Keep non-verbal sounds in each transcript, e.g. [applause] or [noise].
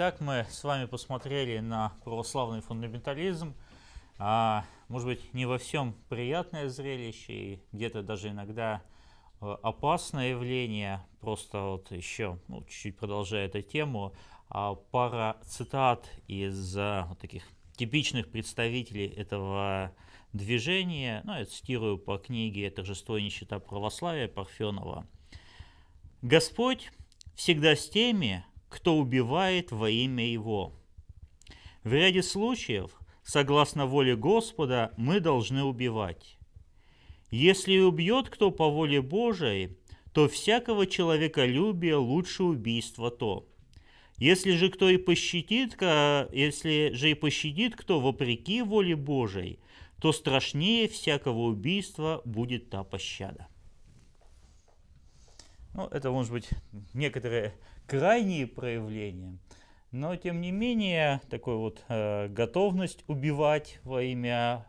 Итак, мы с вами посмотрели на православный фундаментализм. А, может быть, не во всем приятное зрелище и где-то даже иногда э, опасное явление. Просто вот еще, ну, чуть-чуть продолжая эту тему, а, пара цитат из а, вот таких типичных представителей этого движения. Ну, я цитирую по книге «Торжество и нищета православия» Парфенова. «Господь всегда с теми, кто убивает во имя Его. В ряде случаев, согласно воле Господа, мы должны убивать. Если убьет кто по воле Божией, то всякого человеколюбия лучше убийство то. Если же кто и пощадит, если же и пощадит кто вопреки воле Божией, то страшнее всякого убийства будет та пощада. Ну, это может быть некоторые крайние проявления, но тем не менее такой вот э, готовность убивать во имя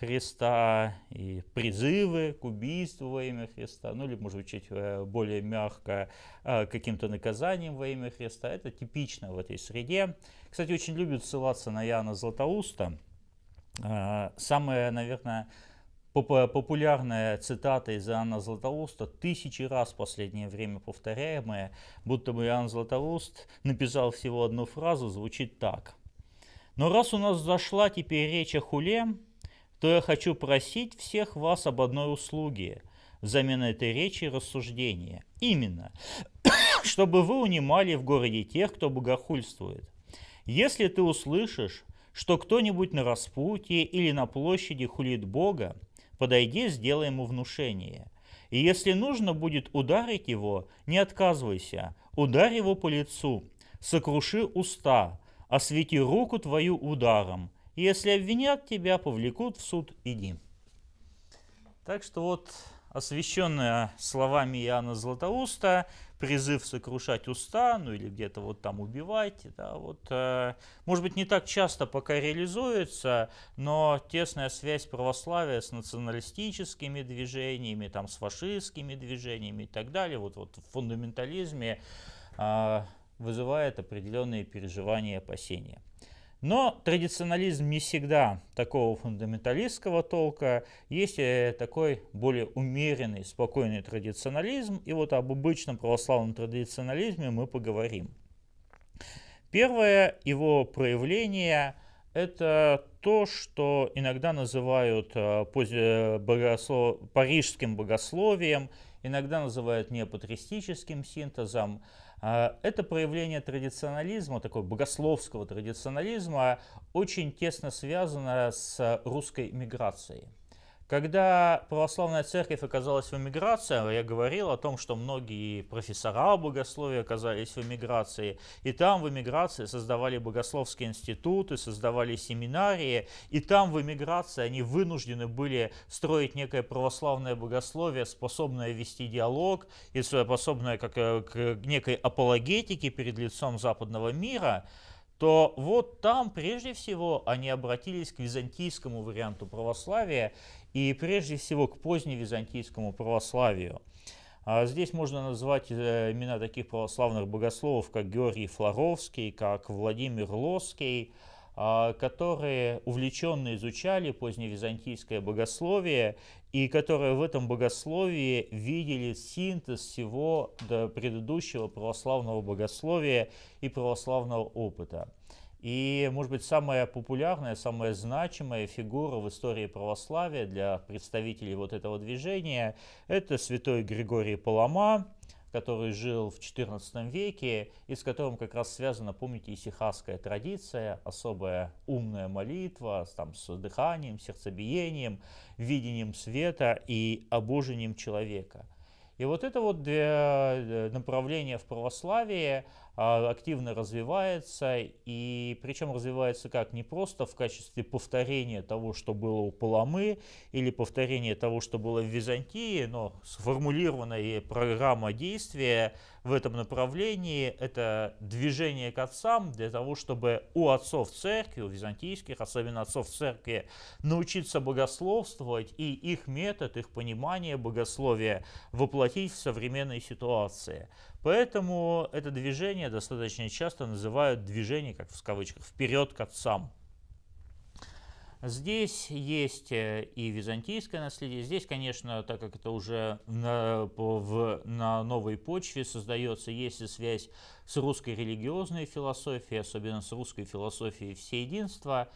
Христа и призывы к убийству во имя Христа, ну или, может быть, чуть э, более мягко, э, каким-то наказанием во имя Христа, это типично в этой среде. Кстати, очень любят ссылаться на Иоанна Златоуста. Э, самое, наверное, популярная цитата из Иоанна Златоуста, тысячи раз в последнее время повторяемая, будто бы Иоанн Златоуст написал всего одну фразу, звучит так. «Но раз у нас зашла теперь речь о хуле, то я хочу просить всех вас об одной услуге взамен этой речи и рассуждения. Именно, [coughs] чтобы вы унимали в городе тех, кто богохульствует. Если ты услышишь, что кто-нибудь на распутье или на площади хулит Бога, Подойди, сделай ему внушение. И если нужно будет ударить его, не отказывайся, ударь его по лицу, сокруши уста, освети руку твою ударом. И если обвинят тебя, повлекут в суд, иди. Так что вот освященная словами Иоанна Златоуста, призыв сокрушать уста, ну или где-то вот там убивать, да, вот, э, может быть, не так часто пока реализуется, но тесная связь православия с националистическими движениями, там, с фашистскими движениями и так далее, вот, вот в фундаментализме э, вызывает определенные переживания и опасения. Но традиционализм не всегда такого фундаменталистского толка. Есть такой более умеренный, спокойный традиционализм. И вот об обычном православном традиционализме мы поговорим. Первое его проявление – это то, что иногда называют э, богослов... парижским богословием, иногда называют неопатристическим синтезом. А, это проявление традиционализма, такого богословского традиционализма, очень тесно связано с русской миграцией. Когда православная церковь оказалась в эмиграции, я говорил о том, что многие профессора богословия оказались в эмиграции, и там в эмиграции создавали богословские институты, создавали семинарии, и там в эмиграции они вынуждены были строить некое православное богословие, способное вести диалог и способное как, э, к некой апологетике перед лицом западного мира, то вот там прежде всего они обратились к византийскому варианту православия и прежде всего к поздневизантийскому православию. А здесь можно назвать э, имена таких православных богословов, как Георгий Флоровский, как Владимир Лоский, а, которые увлеченно изучали поздневизантийское богословие и которые в этом богословии видели синтез всего до предыдущего православного богословия и православного опыта. И, может быть, самая популярная, самая значимая фигура в истории православия для представителей вот этого движения – это святой Григорий Палама, который жил в XIV веке и с которым как раз связана, помните, исихасская традиция, особая умная молитва там, с дыханием, сердцебиением, видением света и обожением человека – и вот это вот э, направление в православии активно развивается, и причем развивается как? Не просто в качестве повторения того, что было у Паламы, или повторения того, что было в Византии, но сформулированная программа действия в этом направлении – это движение к отцам для того, чтобы у отцов церкви, у византийских, особенно отцов церкви, научиться богословствовать и их метод, их понимание богословия воплотить в современной ситуации. Поэтому это движение достаточно часто называют движение, как в кавычках, вперед к отцам. Здесь есть э, и византийское наследие. Здесь, конечно, так как это уже на, в, на новой почве создается, есть и связь с русской религиозной философией, особенно с русской философией всеединства.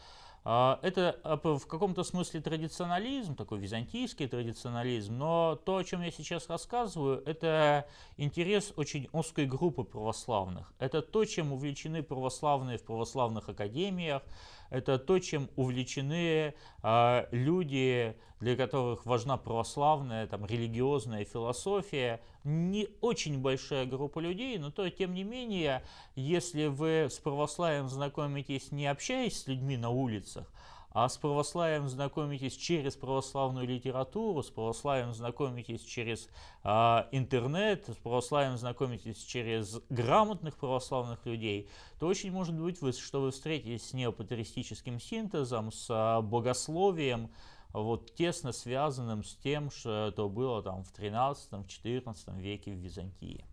А, это а, в каком-то смысле традиционализм, такой византийский традиционализм, но то, о чем я сейчас рассказываю, это интерес очень узкой группы православных. Это то, чем увлечены православные в православных академиях, это то, чем увлечены э, люди, для которых важна православная, там, религиозная философия. Не очень большая группа людей, но то, тем не менее, если вы с православием знакомитесь, не общаясь с людьми на улицах, а с православием знакомитесь через православную литературу, с православием знакомитесь через э, интернет, с православием знакомитесь через грамотных православных людей, то очень может быть, что вы встретитесь с неопатеристическим синтезом, с э, богословием, вот, тесно связанным с тем, что было там в 13-14 веке в Византии.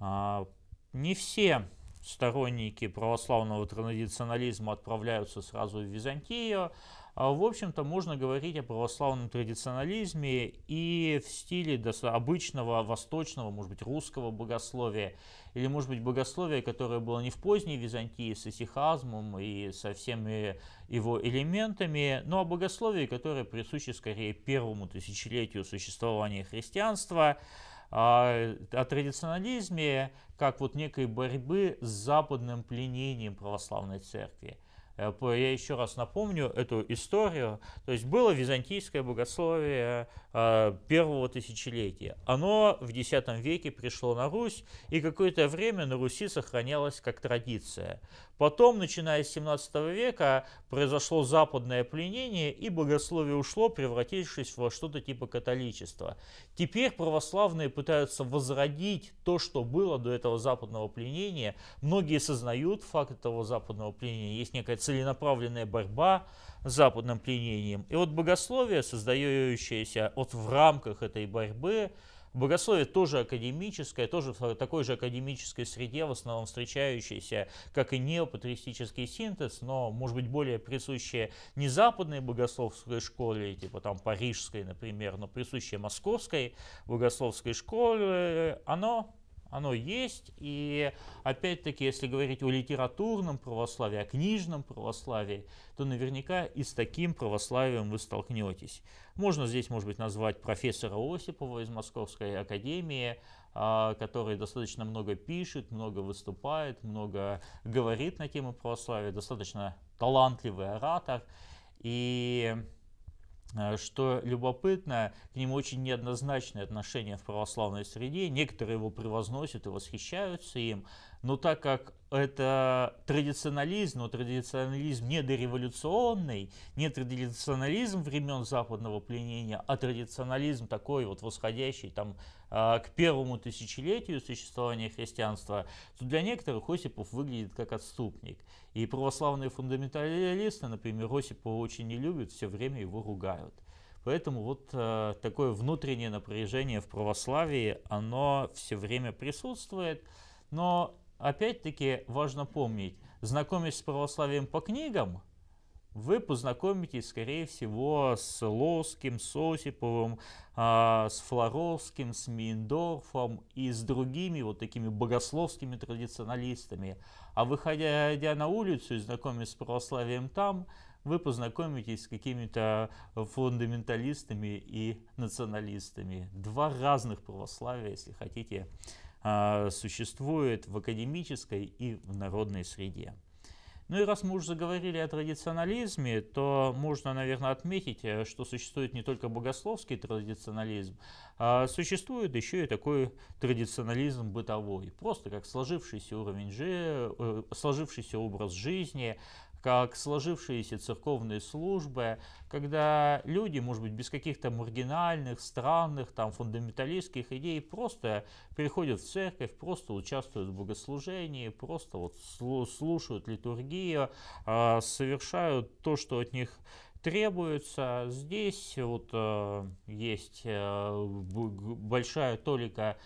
А, не все сторонники православного традиционализма отправляются сразу в Византию. А, в общем-то, можно говорить о православном традиционализме и в стиле обычного восточного, может быть, русского богословия, или, может быть, богословия, которое было не в поздней Византии с исихазмом и со всеми его элементами, но о богословии, которое присуще скорее первому тысячелетию существования христианства, а, о традиционализме как вот некой борьбы с западным пленением православной церкви. Э, я еще раз напомню эту историю. То есть было византийское богословие э, первого тысячелетия. Оно в X веке пришло на Русь, и какое-то время на Руси сохранялось как традиция. Потом, начиная с 17 века, произошло западное пленение, и богословие ушло, превратившись во что-то типа католичества. Теперь православные пытаются возродить то, что было до этого западного пленения. Многие сознают факт этого западного пленения. Есть некая целенаправленная борьба с западным пленением. И вот богословие, создающееся вот в рамках этой борьбы, Богословие тоже академическое, тоже в такой же академической среде, в основном встречающееся, как и неопатристический синтез, но, может быть, более присущее не западной богословской школе, типа там парижской, например, но присущее московской богословской школе, оно оно есть, и опять-таки, если говорить о литературном православии, о книжном православии, то наверняка и с таким православием вы столкнетесь. Можно здесь, может быть, назвать профессора Осипова из Московской академии, а, который достаточно много пишет, много выступает, много говорит на тему православия, достаточно талантливый оратор. И что любопытно, к нему очень неоднозначное отношение в православной среде. Некоторые его превозносят и восхищаются им, но так как это традиционализм, но традиционализм не дореволюционный, не традиционализм времен западного пленения, а традиционализм такой вот восходящий там а, к первому тысячелетию существования христианства, то для некоторых Осипов выглядит как отступник. И православные фундаменталисты, например, Осипова очень не любят, все время его ругают. Поэтому вот э, такое внутреннее напряжение в православии, оно все время присутствует. Но опять-таки важно помнить, знакомясь с православием по книгам, вы познакомитесь, скорее всего, с Лоским, с Осиповым, а, с Флоровским, с Мейндорфом и с другими вот такими богословскими традиционалистами. А выходя на улицу и знакомясь с православием там, вы познакомитесь с какими-то фундаменталистами и националистами. Два разных православия, если хотите, существует в академической и в народной среде. Ну и раз мы уже заговорили о традиционализме, то можно, наверное, отметить, э, что существует не только богословский традиционализм, а существует еще и такой традиционализм бытовой, просто как сложившийся уровень. Э, сложившийся образ жизни, как сложившиеся церковные службы, когда люди, может быть, без каких-то маргинальных, странных, там, фундаменталистских идей, просто приходят в церковь, просто участвуют в богослужении, просто вот слушают литургию, а, совершают то, что от них требуется. Здесь вот э, есть э, большая толика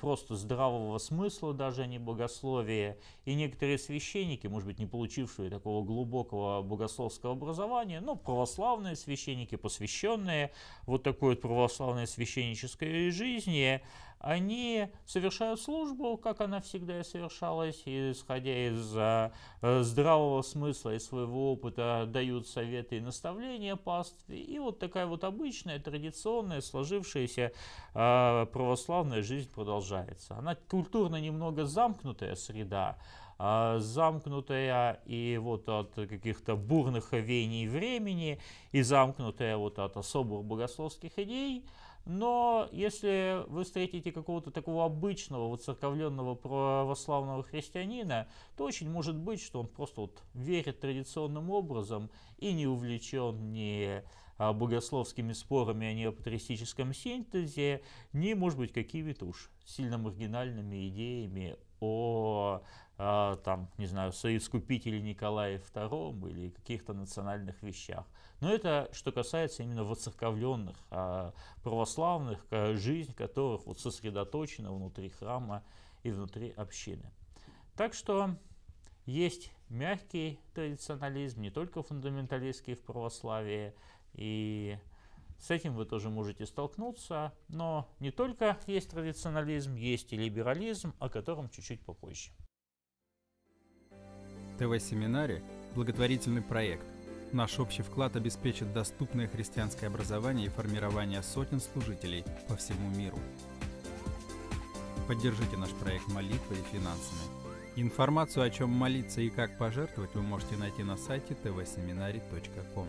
просто здравого смысла, даже а не богословия. И некоторые священники, может быть, не получившие такого глубокого богословского образования, но православные священники, посвященные вот такой вот православной священнической жизни, они совершают службу, как она всегда и совершалась, исходя из э, здравого смысла и своего опыта, дают советы и наставления пастве. И вот такая вот обычная, традиционная, сложившаяся э, православная жизнь продолжается. Она культурно немного замкнутая среда, замкнутая и вот от каких-то бурных веяний времени, и замкнутая вот от особых богословских идей, но если вы встретите какого-то такого обычного воцерковленного православного христианина, то очень может быть, что он просто вот верит традиционным образом и не увлечен ни а, богословскими спорами о неопатристическом синтезе, ни, может быть, какими-то уж сильно маргинальными идеями о а, там, не знаю, соискупителе Николае II или каких-то национальных вещах. Но это что касается именно воцерковленных, а, православных, а, жизнь которых вот сосредоточена внутри храма и внутри общины. Так что есть мягкий традиционализм, не только фундаменталистский в православии, и с этим вы тоже можете столкнуться, но не только есть традиционализм, есть и либерализм, о котором чуть-чуть попозже. ТВ-семинаре – благотворительный проект. Наш общий вклад обеспечит доступное христианское образование и формирование сотен служителей по всему миру. Поддержите наш проект молитвой и финансами. Информацию, о чем молиться и как пожертвовать, вы можете найти на сайте tvseminary.com.